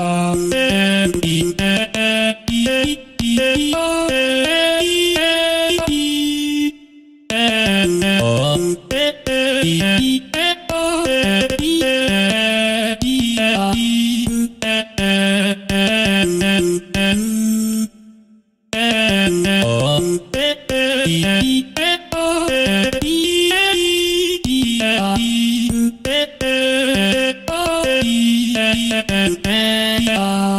Um... you.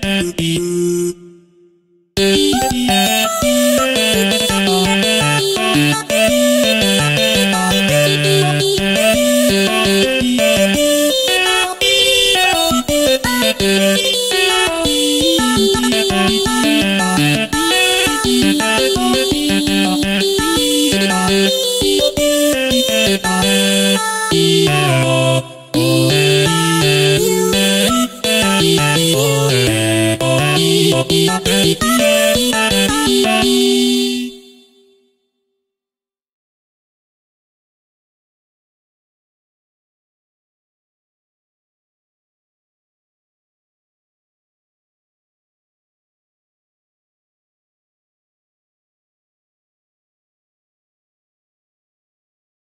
Thank you. baby.